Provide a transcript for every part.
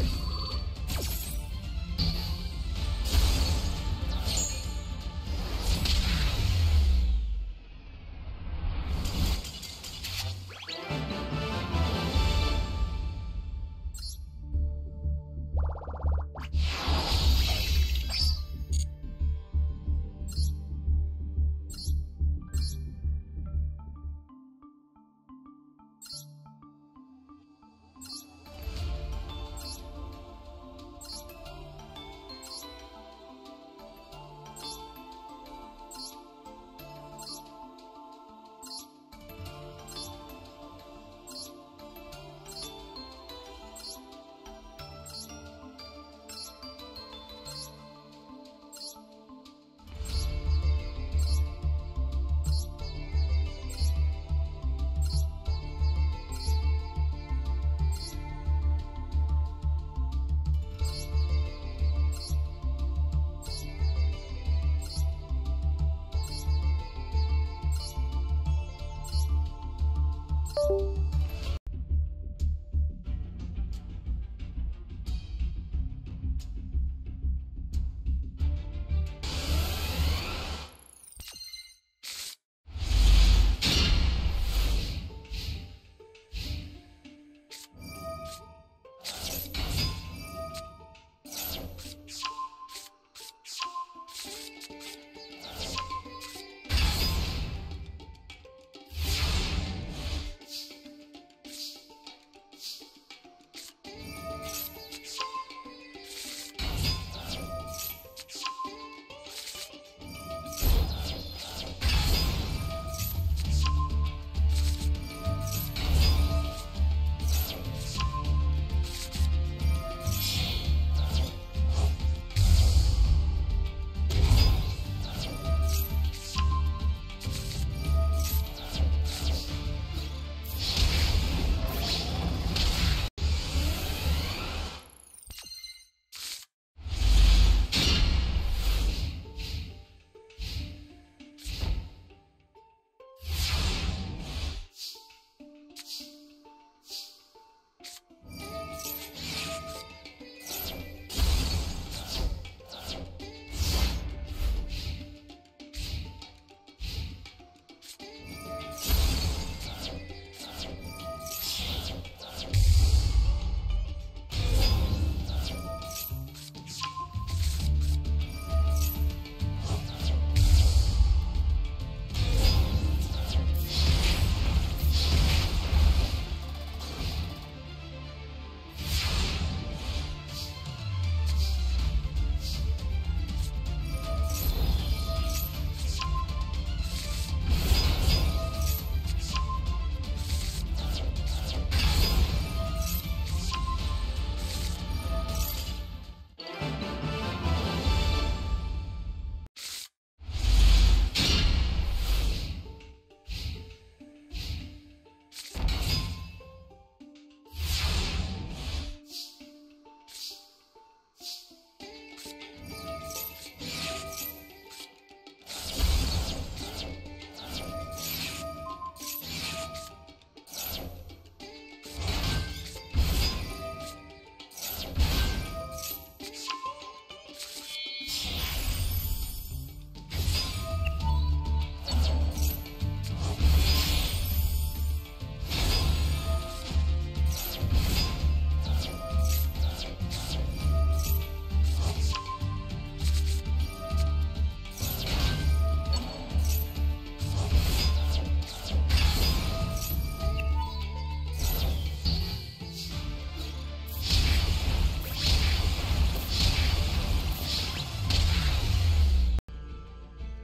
you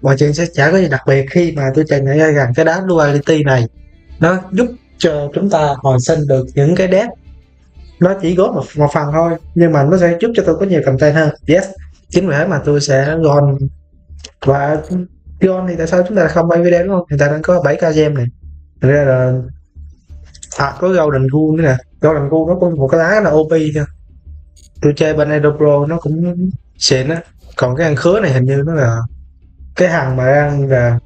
mọi chuyện sẽ chả có gì đặc biệt khi mà tôi chạy nghĩ ra rằng cái đá duality này. Nó giúp cho chúng ta hồi sinh được những cái đét nó chỉ góp một, một phần thôi nhưng mà nó sẽ giúp cho tôi có nhiều content hơn. Yes chính vì thế mà tôi sẽ gòn và gòn thì tại sao chúng ta không bay video đúng không? Người ta đang có 7 k gem này. Thật ra là à có golden gu nữa nè. Golden gu nó có một cái lá là op thôi. Tôi chơi bên Edo Pro nó cũng xịn á. Còn cái ăn khứa này hình như nó là cái hàng mà đang là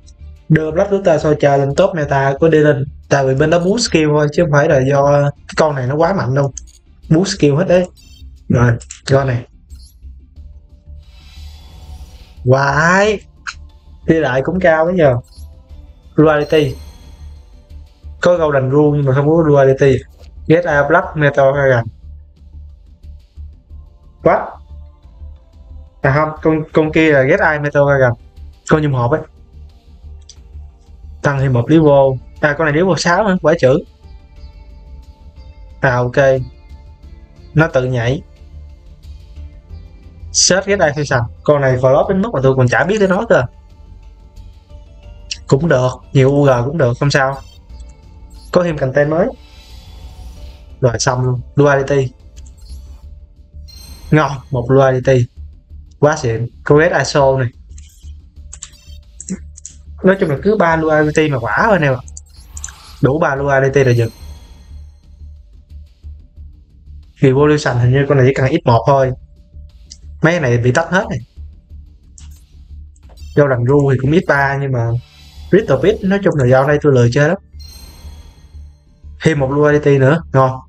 đưa Black Dota Soldier lên top meta của Dylan. Tại vì bên đó boost skill thôi chứ không phải là do cái con này nó quá mạnh đâu. Boost skill hết đấy. Rồi con này. Vãi Đi lại cũng cao bây giờ Duality. Có Golden Rule nhưng mà không có Duality. Get a Black Metal Dragon à. What? À không, con con kia là Get a Metal Dragon con nhôm hộp ấy. Tăng thêm một level. À con này level 6 nữa Quả chữ. À ok. Nó tự nhảy. Search Get Eye sao? Con này flop đến mức mà tôi còn chả biết tới nó cơ. Cũng được Nhiều UG cũng được, không sao. Có thêm content mới. Rồi xong luôn. Duality. Ngon một duality. Quá xịn. Create ISO này nói chung là cứ ba luality mà quả thôi nè. Đủ ba luality là dừng revolution hình như con này chỉ cần x1 thôi. Mấy cái này bị tắt hết này. Do đằng ru thì cũng x3 nhưng mà Little bit nói chung là do đây tôi lười chơi lắm. Thêm một luality nữa, ngon.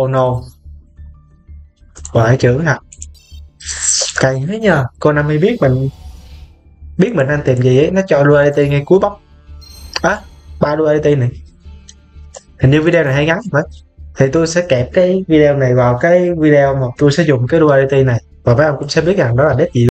Oh no. Quả chữ hả? Cày thế nhờ. Con năm biết mình biết mình đang tìm gì ấy. Nó cho duality ngay cuối bóc. Á, ba duality này. Hình như video này hay ngắn phải thì tôi sẽ kẹp cái video này vào cái video mà tôi sẽ dùng cái duality này. Và các ông cũng sẽ biết rằng đó là deck gì.